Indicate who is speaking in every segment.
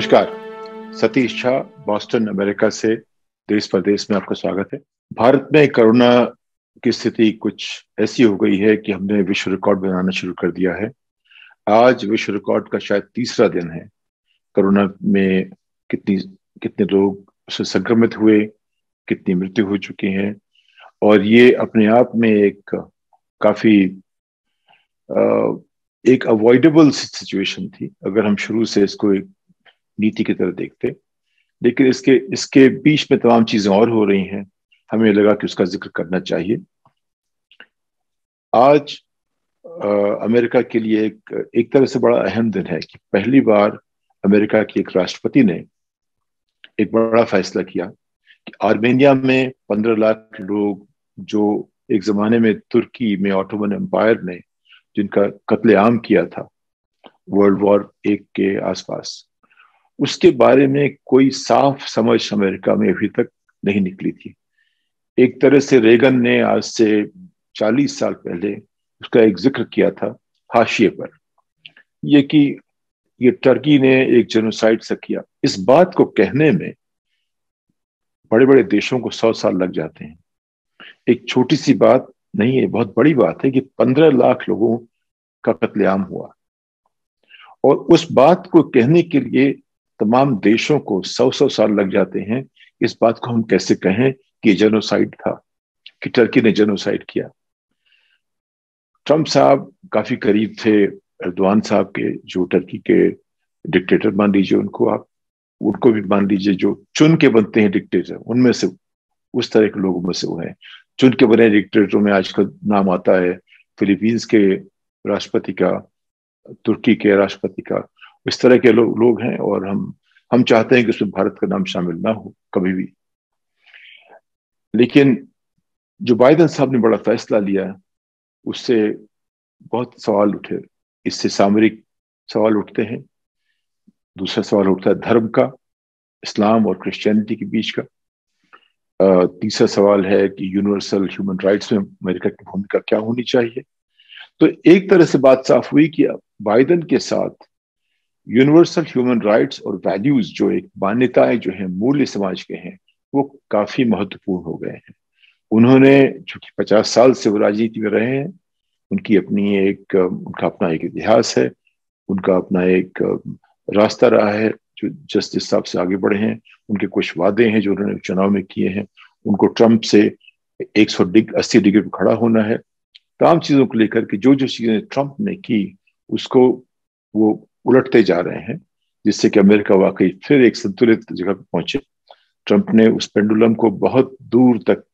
Speaker 1: नमस्कार। Satish Jha Boston America से देश प्रदेश में आपका स्वागत है। भारत में कोरोना की स्थिति कुछ ऐसी हो गई है कि हमने विश्व रिकॉर्ड बनाना शुरू कर दिया है। आज विश्व रिकॉर्ड का शायद तीसरा दिन है। कोरोना में कितनी, कितने लोग संक्रमित हुए, कितनी मृत्यु हो चुकी हैं, और ये अपने आप में एक काफ़ी एक अवॉइडेबल सिचुएशन थी। अगर हम शुरू से इसको एक नीति की तरह देखते। लेकिन इसके इसके बीच में तमाम चीज़ें और हो रही हैं। हमें लगा कि उसका ज़िक्र करना चाहिए। आज आ, अमेरिका के लिए एक एक तरह से बड़ा अहम दिन है कि पहली बार अमेरिका के एक राष्ट्रपति ने एक बड़ा फैसला किया कि आर्मेनिया में पंद्रह लाख लोग जो एक जमाने में तुर्की में ऑटोमन एम्पायर ने जिनका कत्लेआम किया था वर्ल्ड वॉर एक के आसपास उसके बारे में कोई साफ़ समझ अमेरिका में अभी तक नहीं निकली थी। एक तरह से रेगन ने आज से 40 साल पहले उसका एक ज़िक्र किया था हाशिए पर। यह कि ये टर्की ने एक जेनोसाइड से किया। इस बात को कहने में बड़े बड़े देशों को सौ साल लग जाते हैं। एक छोटी सी बात नहीं है, बहुत बड़ी बात है कि पंद्रह लाख लोगों का कत्लेआम हुआ। और उस बात को कहने के लिए तमाम देशों को सौ सौ साल लग जाते हैं, इस बात को हम कैसे कहें कि जेनोसाइड था? कि टर्की ने जेनोसाइड किया। ट्रंप साहब काफ़ी करीब थे अर्दवान साहब के, जो टर्की के डिक्टेटर मान लीजिए उनको आप, उनको भी मान लीजिए जो चुन के बनते हैं डिक्टेटर उनमें से उस तरह के लोगों में से वो हैं। चुन के बने डिक्टेटरों में आजकल नाम आता है फिलीपींस के राष्ट्रपति का तुर्की के राष्ट्रपति का। इस तरह के लोग लोग हैं और हम हम चाहते हैं कि उसमें भारत का नाम शामिल ना हो, कभी भी। लेकिन जो बाइडन साहब ने बड़ा फैसला लिया, उससे बहुत सवाल उठे। इससे सामरिक सवाल उठते हैं। दूसरा सवाल उठता है धर्म का, इस्लाम और क्रिश्चियनिटी के बीच का। तीसरा सवाल है कि यूनिवर्सल ह्यूमन राइट्स में अमेरिका की भूमिका क्या होनी चाहिए? तो एक तरह से बात साफ़ हुई कि बाइडन के साथ यूनिवर्सल ह्यूमन राइट्स और वैल्यूज़ जो एक मान्यताएँ जो है, मूल्य समाज के हैं, वो काफ़ी महत्वपूर्ण हो गए हैं। उन्होंने चूँकि पचास साल से वो राजनीति में रहे हैं, उनकी अपनी एक, उनका अपना एक इतिहास है, उनका अपना एक, रास्ता रहा है, जो जस्ट जिस हिसाब से आगे बढ़े हैं, उनके कुछ वादे हैं जो उन्होंने चुनाव में किए हैं, उनको ट्रंप से 100 डिग, अस्सी डिग्री पर खड़ा होना है। तमाम चीज़ों को लेकर के जो जो चीज़ें ट्रंप ने की, उसको वो उलटते जा रहे हैं, जिससे कि अमेरिका वाकई फिर एक संतुलित जगह पर पहुँचे। ट्रंप ने उस पेंडुलम को बहुत दूर तक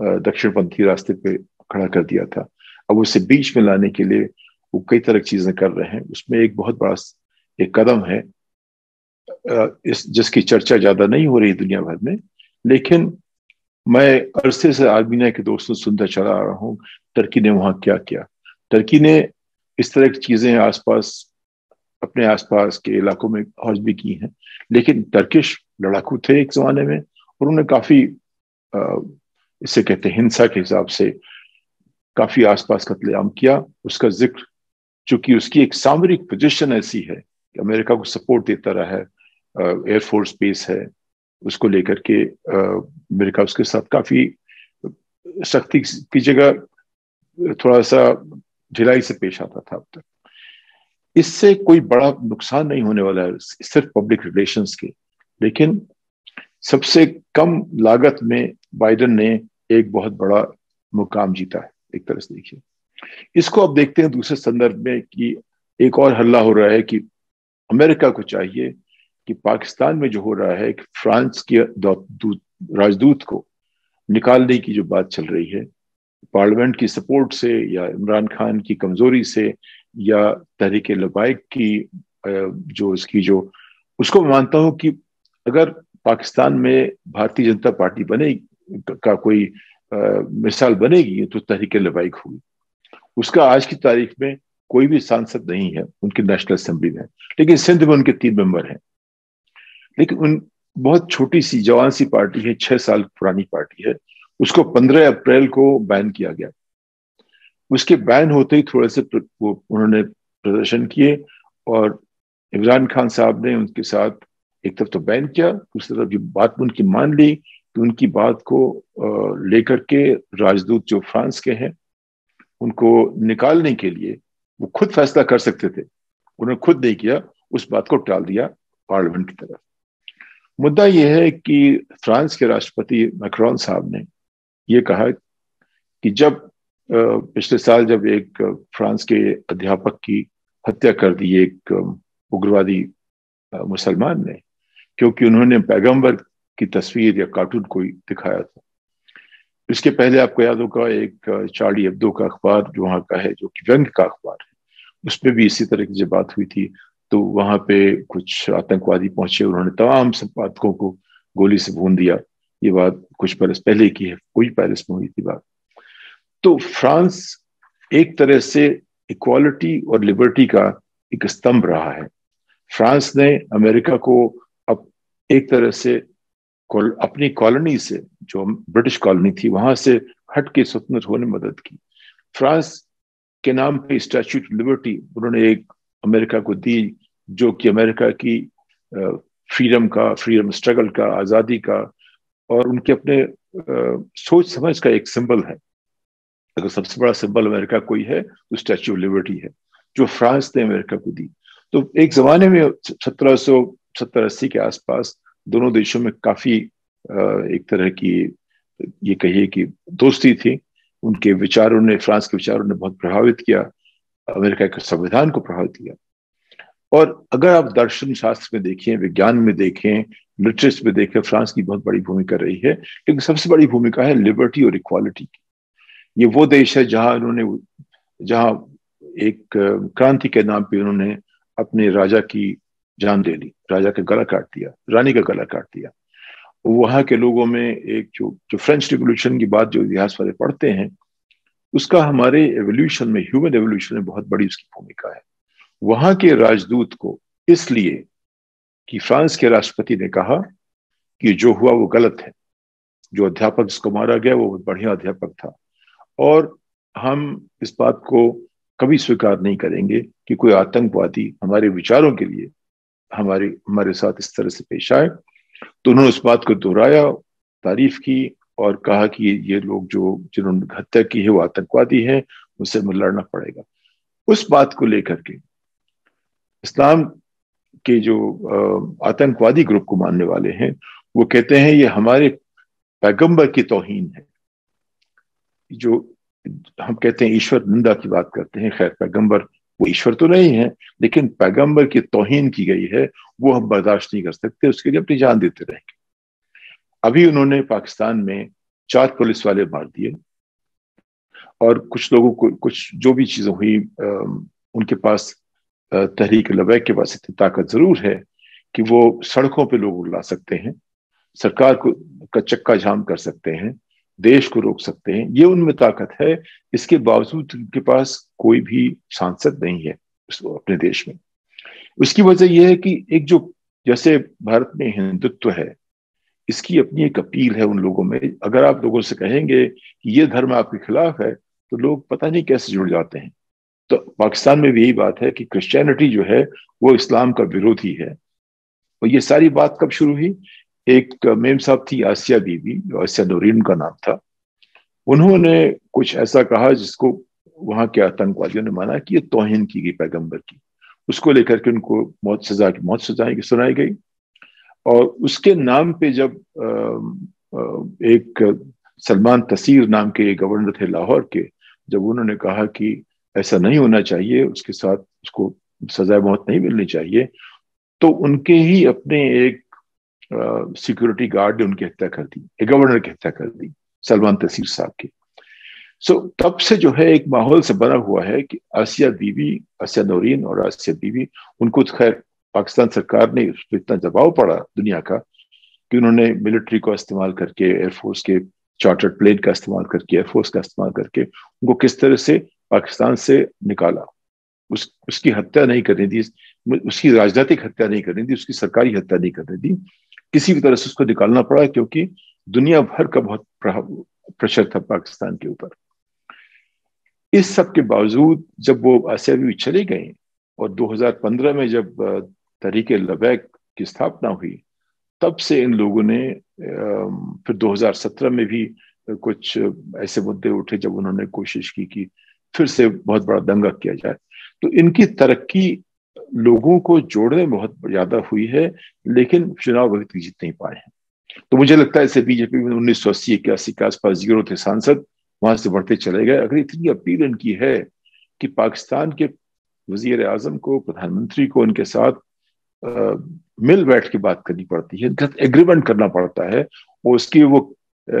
Speaker 1: दक्षिणपंथी रास्ते पे खड़ा कर दिया था। अब उसे बीच में लाने के लिए वो कई तरह की चीज़ें कर रहे हैं। उसमें एक बहुत बड़ा एक कदम है इस, जिसकी चर्चा ज़्यादा नहीं हो रही दुनिया भर में। लेकिन मैं अरसे से आर्मीनिया के दोस्तों सुनता चला आ रहा हूँ, टर्की ने वहाँ क्या किया? टर्की ने इस तरह की चीज़ें आसपास अपने आसपास के इलाकों में हौज भी की हैं। लेकिन टर्किश लड़ाकू थे एक जमाने में और उन्होंने काफ़ी इसे कहते हैं, हिंसा के हिसाब से काफ़ी आसपास कत्लेआम किया। उसका ज़िक्र, चूँकि उसकी एक सामरिक पोजिशन ऐसी है कि अमेरिका को सपोर्ट देता रहा है एयरफोर्स बेस है, उसको लेकर के अमेरिका उसके साथ काफ़ी सख्ती की जगह थोड़ा सा ढिलाई से पेश आता था अब तक। इससे कोई बड़ा नुकसान नहीं होने वाला है, सिर्फ़ पब्लिक रिलेशन के। लेकिन सबसे कम लागत में बाइडन ने एक बहुत बड़ा मुकाम जीता है, एक तरह से देखिए। इसको अब देखते हैं दूसरे संदर्भ में कि एक और हल्ला हो रहा है कि अमेरिका को चाहिए कि पाकिस्तान में जो हो रहा है कि फ्रांस के राजदूत को निकालने की जो बात चल रही है, पार्लियामेंट की सपोर्ट से या इमरान खान की कमज़ोरी से या तहरीक लबाइक की जो इसकी जो, उसको मानता हूँ कि अगर पाकिस्तान में भारतीय जनता पार्टी बने का कोई मिसाल बनेगी तो तहरीक लबाइक होगी। उसका आज की तारीख में कोई भी सांसद नहीं है, उनकी नेशनल असेंबली में लेकिन सिंध में उनके तीन मेंबर हैं। लेकिन उन, बहुत छोटी सी, जवान सी पार्टी है, छह साल पुरानी पार्टी है, उसको पंद्रह अप्रैल को बैन किया गया। उसके बैन होते ही थोड़े से वो उन्होंने प्रदर्शन किए और इमरान खान साहब ने उनके साथ एक तरफ़ तो बैन किया, दूसरी तरफ़ ये बात उनकी मान ली कि उनकी बात को लेकर के राजदूत जो फ्रांस के हैं, उनको निकालने के लिए वो खुद फैसला कर सकते थे। उन्होंने खुद नहीं किया, उस बात को टाल दिया पार्लियामेंट की तरफ़। मुद्दा यह है कि फ्रांस के राष्ट्रपति मैक्रॉन साहब ने ये कहा कि जब पिछले साल जब एक फ्रांस के अध्यापक की हत्या कर दी एक उग्रवादी मुसलमान ने, क्योंकि उन्होंने पैगंबर की तस्वीर या कार्टून कोई दिखाया था। इसके पहले आपको याद होगा, एक चार्ली अब्दो का अखबार जो वहाँ का है, जो कि व्यंग का अखबार है उसमें भी इसी तरह की जब बात हुई थी तो वहाँ पे कुछ आतंकवादी पहुँचे, उन्होंने तमाम संपादकों को गोली से भून दिया। ये बात कुछ बरस पहले की है, कोई पैरिस में हुई थी बात। तो फ्रांस एक तरह से इक्वालिटी और लिबर्टी का एक स्तंभ रहा है। फ्रांस ने अमेरिका को अब एक तरह से अपनी कॉलोनी से, जो ब्रिटिश कॉलोनी थी, वहाँ से हट के स्वतंत्र होने में मदद की। फ्रांस के नाम पे स्टैच्यू ऑफ़ लिबर्टी उन्होंने एक अमेरिका को दी, जो कि अमेरिका की फ्रीडम का फ्रीडम स्ट्रगल का, आज़ादी का, और उनके अपने सोच समझ का एक सिंबल है। अगर सबसे बड़ा सिंबल अमेरिका कोई है तो स्टैच्यू ऑफ़ लिबर्टी है, जो फ्रांस ने अमेरिका को दी। तो एक जमाने में सत्रह सौ सत्तर अस्सी के आसपास दोनों देशों में काफ़ी एक तरह की, ये कहिए कि दोस्ती थी। उनके विचारों ने, फ्रांस के विचारों ने बहुत प्रभावित किया, अमेरिका के संविधान को प्रभावित किया। और अगर आप दर्शन शास्त्र में देखें, विज्ञान में देखें, लिटरेचर में देखें, फ्रांस की बहुत बड़ी भूमिका रही है लेकिन सबसे बड़ी भूमिका है लिबर्टी और इक्वालिटी की। ये वो देश है जहाँ उन्होंने जहाँ एक क्रांति के नाम पे उन्होंने अपने राजा की जान दे ली। राजा का गला काट दिया, रानी का गला काट दिया। वहाँ के लोगों में एक जो जो फ्रेंच रिवोल्यूशन की बात जो इतिहास वाले पढ़ते हैं, उसका हमारे एवोल्यूशन में ह्यूमन एवोल्यूशन में बहुत बड़ी उसकी भूमिका है। वहाँ के राजदूत को इसलिए कि फ्रांस के राष्ट्रपति ने कहा कि जो हुआ वो गलत है। जो अध्यापक जिसको मारा गया वो बहुत बढ़िया अध्यापक था। और हम इस बात को कभी स्वीकार नहीं करेंगे कि कोई आतंकवादी हमारे विचारों के लिए हमारे हमारे साथ इस तरह से पेश आए। तो उन्होंने उस बात को दोहराया, तारीफ़ की और कहा कि ये लोग जो, जिन्होंने हत्या की है, वो आतंकवादी है, उनसे लड़ना पड़ेगा। उस बात को लेकर के इस्लाम के जो आतंकवादी ग्रुप को मानने वाले हैं, वो कहते हैं, ये हमारे पैगंबर की तोहीन है। जो हम कहते हैं ईश्वर निंदा की बात करते हैं, खैर पैगंबर वो ईश्वर तो नहीं है, लेकिन पैगंबर की तोहीन की गई है, वो हम बर्दाश्त नहीं कर सकते, उसके लिए अपनी जान देते रहेंगे। अभी उन्होंने पाकिस्तान में चार पुलिस वाले मार दिए और कुछ लोगों को, कुछ जो भी चीज़ें हुई उनके पास तहरीक लबैक के पास इतनी ताकत ज़रूर है कि वो सड़कों पे लोग ला सकते हैं, सरकार को का चक्का जाम कर सकते हैं देश को रोक सकते हैं। ये उनमें ताकत है। इसके बावजूद उनके पास कोई भी सांसद नहीं है अपने देश में। उसकी वजह यह है कि एक जो, जैसे भारत में हिंदुत्व है, इसकी अपनी एक अपील है उन लोगों में। अगर आप लोगों से कहेंगे कि ये धर्म आपके खिलाफ है तो लोग पता नहीं कैसे जुड़ जाते हैं। तो पाकिस्तान में भी यही बात है कि क्रिश्चियनिटी जो है, वो इस्लाम का विरोधी है। और ये सारी बात कब शुरू हुई? एक मेम साहब थी आसिया बीबी जो आसिया नोरीन का नाम था। उन्होंने कुछ ऐसा कहा जिसको वहाँ के आतंकवादियों ने माना कि ये तोहिन की गई पैगंबर की। उसको लेकर के उनको मौत सजा की, मौत सजाई सुनाई गई। और उसके नाम पे जब एक सलमान तसीर नाम के गवर्नर थे लाहौर के, जब उन्होंने कहा कि ऐसा नहीं होना चाहिए, उसके साथ उसको सजा मौत नहीं मिलनी चाहिए तो उनके ही अपने एक सिक्योरिटी गार्ड ने उनकी हत्या कर दी गवर्नर की हत्या कर दी, सलमान तसीर साहब की। सो तब से जो है, एक माहौल से बना हुआ है कि आसिया बीबी आसिया नौरीन और आसिया बीवी, उनको तो खैर पाकिस्तान सरकार ने उस पर इतना दबाव पड़ा दुनिया का कि उन्होंने मिलिट्री को इस्तेमाल करके एयरफोर्स के चार्टर्ड प्लेन का इस्तेमाल करके एयरफोर्स का इस्तेमाल करके, उनको किस तरह से पाकिस्तान से निकाला। उस, उसकी हत्या नहीं करनी थी उसकी राजनीतिक हत्या नहीं करनी थी उसकी सरकारी हत्या नहीं करनी थी किसी भी तरह से उसको निकालना पड़ा क्योंकि दुनिया भर का बहुत प्रेशर था पाकिस्तान के ऊपर। इस सब के बावजूद जब वो आसिया भी चले गए और 2015 में जब तरीके लबैक की स्थापना हुई, तब से इन लोगों ने फिर 2017 में भी कुछ ऐसे मुद्दे उठे जब उन्होंने कोशिश की कि फिर से बहुत बड़ा दंगा किया जाए। तो इनकी तरक्की लोगों को जोड़ने बहुत ज़्यादा हुई है लेकिन चुनाव अभी जीत नहीं पाए हैं। तो मुझे लगता है ऐसे बीजेपी में उन्नीस सौ अस्सी इक्यासी के आसपास ज़ीरो थे सांसद वहाँ से बढ़ते चले गए। अगर इतनी अपील इनकी है कि पाकिस्तान के वज़ीर आज़म को प्रधानमंत्री को उनके साथ आ, मिल बैठ के बात करनी पड़ती है इनके साथ एग्रीमेंट करना पड़ता है और उसकी वो आ,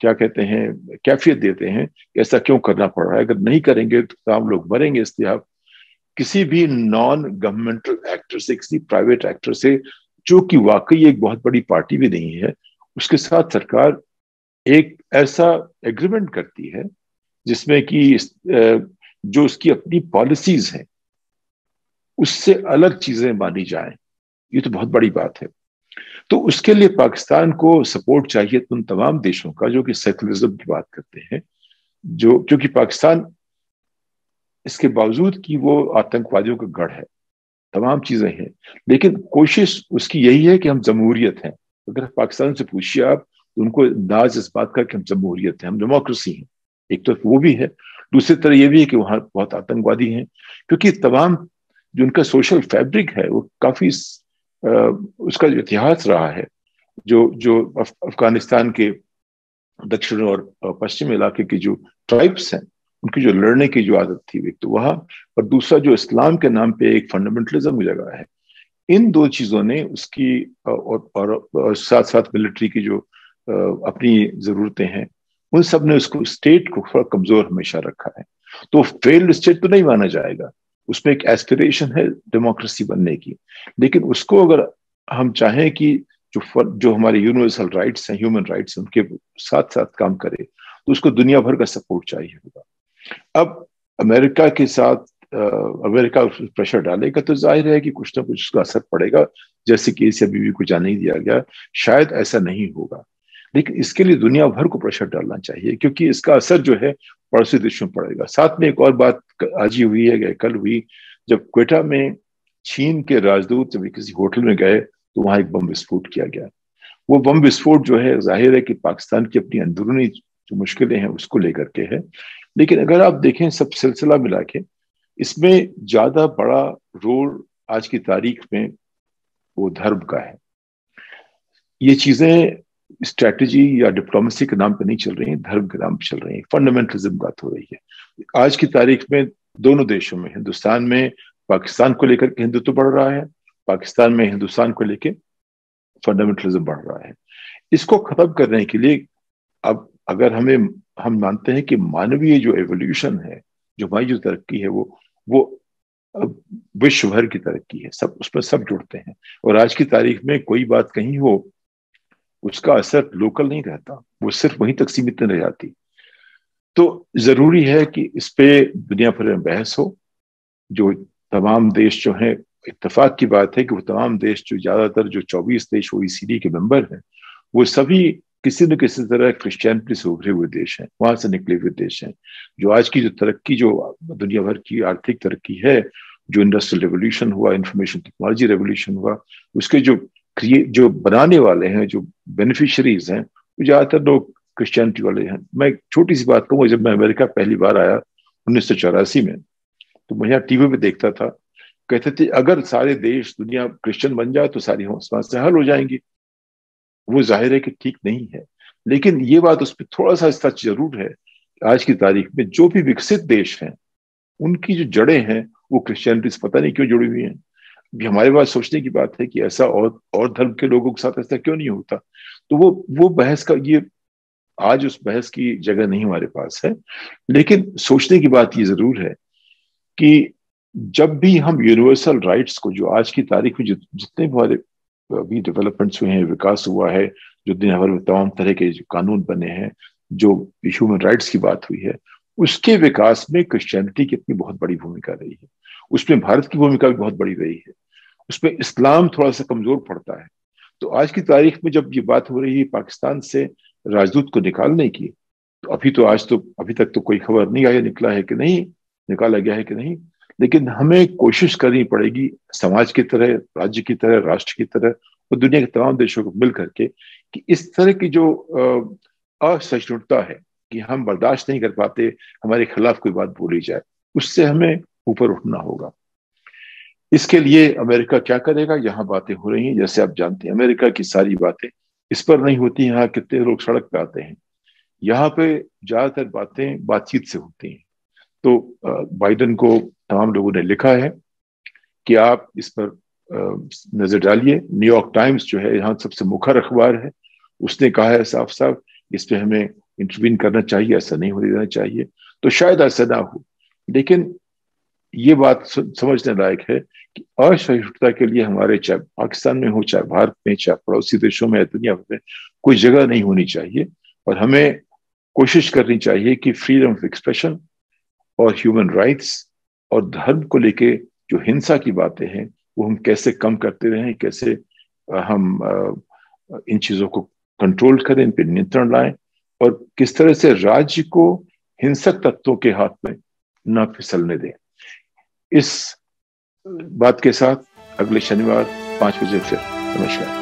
Speaker 1: क्या कहते हैं कैफियत देते हैं ऐसा क्यों करना पड़ रहा है। अगर नहीं करेंगे तो तमाम लोग मरेंगे इसलिए आप किसी भी नॉन गवर्नमेंटल एक्टर से किसी प्राइवेट एक्टर से, जो कि वाकई एक बहुत बड़ी पार्टी भी नहीं है, उसके साथ सरकार एक ऐसा एग्रीमेंट करती है, जिसमें कि जो उसकी अपनी पॉलिसीज़ हैं, उससे अलग चीज़ें मानी जाए, ये तो बहुत बड़ी बात है। तो उसके लिए पाकिस्तान को सपोर्ट चाहिए उन तमाम देशों का, जो कि सेकुलरिज्म की बात करते हैं, जो, क्योंकि पाकिस्तान इसके बावजूद कि वो आतंकवादियों का गढ़ है। तमाम चीज़ें हैं। लेकिन कोशिश उसकी यही है कि हम जमहूरियत हैं। अगर पाकिस्तान से पूछिए आप तो उनको अंदाज इस बात का कि हम जमहूरियत हैं, हम डेमोक्रेसी हैं। एक तो वो भी है, दूसरी तरह ये भी है कि वहाँ बहुत आतंकवादी हैं। क्योंकि तमाम जो उनका सोशल फैब्रिक है, वो काफ़ी उसका जो इतिहास रहा है, जो जो अफ़गानिस्तान के दक्षिण और पश्चिम इलाके के जो ट्राइब्स हैं उनकी जो लड़ने की जो आदत थी एक तो वहाँ और दूसरा जो इस्लाम के नाम पे एक फंडामेंटलिज्म की जगह है। इन दो चीज़ों ने उसकी और, और, और साथ साथ मिलिट्री की जो अपनी जरूरतें हैं उन सबने उसको स्टेट को थोड़ा कमज़ोर हमेशा रखा है। तो फेल्ड स्टेट तो नहीं माना जाएगा। उसमें एक एस्पिरेशन है डेमोक्रेसी बनने की। लेकिन उसको अगर हम चाहें कि जो जो हमारे यूनिवर्सल राइट्स हैं ह्यूमन राइट्स उनके साथ साथ काम करे तो उसको दुनिया भर का सपोर्ट चाहिए होगा। अब अमेरिका के साथ अमेरिका उस प्रेशर डालेगा तो ज़ाहिर है कि कुछ ना कुछ उसका असर पड़ेगा, जैसे कि इसे अभी भी कुछ जाने ही दिया गया, शायद ऐसा नहीं होगा। लेकिन इसके लिए दुनिया भर को प्रेशर डालना चाहिए, क्योंकि इसका असर जो है पड़ोसी देशों में पड़ेगा। साथ में एक और बात आज ही हुई है कल हुई, जब क्वेटा में चीन के राजदूत जब किसी होटल में गए तो वहाँ एक बम विस्फोट किया गया। वो बम विस्फोट जो है, ज़ाहिर है कि पाकिस्तान की अपनी अंदरूनी जो मुश्किलें हैं, उसको लेकर के है। लेकिन अगर आप देखें सब सिलसिला मिला के, इसमें ज़्यादा बड़ा रोल आज की तारीख में वो धर्म का है। ये चीज़ें स्ट्रेटजी या डिप्लोमेसी के नाम पे नहीं चल रही है, धर्म के नाम पे चल रही है। फंडामेंटलिज्म बात हो रही है। आज की तारीख में दोनों देशों में, हिंदुस्तान में पाकिस्तान को लेकर के हिंदुत्व बढ़ रहा है, पाकिस्तान में हिंदुस्तान को लेकर फंडामेंटलिज्म बढ़ रहा है। इसको खत्म करने के लिए अब अगर हमें हम मानते हैं कि मानवीय जो एवोल्यूशन है, जो हमारी जो तरक्की है, वो वो विश्व भर की तरक्की है। सब उसमें सब जुड़ते हैं। और आज की तारीख में कोई बात कहीं हो, उसका असर लोकल नहीं रहता। वो सिर्फ़ वहीं तक सीमित नहीं रह जाती। तो ज़रूरी है कि इस पे दुनिया भर में बहस हो। जो तमाम देश जो हैं इतफाक की बात है कि वो तमाम देश जो ज़्यादातर जो 24 देश ओईसीडी के मेंबर हैं, वो सभी किसी न किसी तरह क्रिश्चियनिटी से उभरे हुए देश हैं, वहाँ से निकले हुए देश हैं। जो आज की जो तरक्की, जो दुनिया भर की आर्थिक तरक्की है, जो इंडस्ट्रियल रेवोल्यूशन हुआ इंफॉर्मेशन टेक्नोलॉजी रेवोल्यूशन हुआ, उसके जो क्रिएट जो बनाने वाले हैं, जो बेनिफिशरीज हैं, वो ज़्यादातर लोग क्रिश्चियनिटी वाले हैं। मैं एक छोटी सी बात कहूँ जब मैं अमेरिका पहली बार आया, उन्नीस सौ चौरासी में तो मैं यहाँ टीवी पे देखता था, कहते थे, अगर सारे देश दुनिया क्रिश्चियन बन जाए तो सारी समस्या हल हो जाएँगी। वो ज़ाहिर है कि ठीक नहीं है। लेकिन ये बात उस पर थोड़ा सा सच ज़रूर है, आज की तारीख में जो भी विकसित देश हैं, उनकी जो जड़ें हैं, वो क्रिश्चियनिटी से पता नहीं क्यों जुड़ी हुई हैं। भी हमारे पास सोचने की बात है कि ऐसा और और धर्म के लोगों के साथ ऐसा क्यों नहीं होता? तो वो वो बहस का, ये आज उस बहस की जगह नहीं हमारे पास है। लेकिन सोचने की बात ये ज़रूर है कि जब भी हम यूनिवर्सल राइट्स को, जो आज की तारीख में जितने भी हमारे अभी डेवलपमेंट्स हुए हैं, विकास हुआ है, जो दुनिया भर में तमाम तरह के कानून बने हैं, जो ह्यूमन राइट्स की बात हुई है, उसके विकास में क्रिश्चियनिटी की अपनी बहुत बड़ी भूमिका रही है। उसमें भारत की भूमिका भी बहुत बड़ी रही है। उसमें इस्लाम थोड़ा सा कमज़ोर पड़ता है। तो आज की तारीख में जब ये बात हो रही है पाकिस्तान से राजदूत को निकालने की तो अभी तो आज तो अभी तक तो कोई खबर नहीं आया, निकला है कि नहीं, निकाला गया है कि नहीं लेकिन हमें कोशिश करनी पड़ेगी समाज की तरह, राज्य की तरह, राष्ट्र की तरह और दुनिया के तमाम देशों को मिल करके कि इस तरह की जो असहिष्णुता है कि हम बर्दाश्त नहीं कर पाते, हमारे खिलाफ कोई बात बोली जाए, उससे हमें ऊपर उठना होगा। इसके लिए अमेरिका क्या करेगा? यहाँ बातें हो रही हैं, जैसे आप जानते हैं, अमेरिका की सारी बातें इस पर नहीं होती, यहाँ कितने लोग सड़क पे आते हैं। यहाँ पे ज़्यादातर बातें बातचीत से होती हैं। तो बाइडन को तमाम लोगों ने लिखा है कि आप इस पर नज़र डालिए। न्यूयॉर्क टाइम्स जो है, यहाँ सबसे मुखर अखबार है। उसने कहा है, साफ़ साफ़, इस पर हमें इंटरवीन करना चाहिए, ऐसा नहीं होने देना चाहिए। तो शायद ऐसा ना हो। लेकिन ये बात समझने लायक है कि असहिष्णुता के लिए हमारे, चाहे पाकिस्तान में हो, चाहे भारत में, चाहे पड़ोसी देशों में दुनिया में, कोई जगह नहीं होनी चाहिए। और हमें कोशिश करनी चाहिए कि फ्रीडम ऑफ़ एक्सप्रेशन और ह्यूमन राइट्स और धर्म को लेके जो हिंसा की बातें हैं, वो हम कैसे कम करते रहें, कैसे हम इन चीज़ों को कंट्रोल करें इन पर नियंत्रण लाएँ और किस तरह से राज्य को हिंसक तत्वों के हाथ में न फिसलने दें। इस बात के साथ अगले शनिवार पाँच बजे फिर नमस्कार।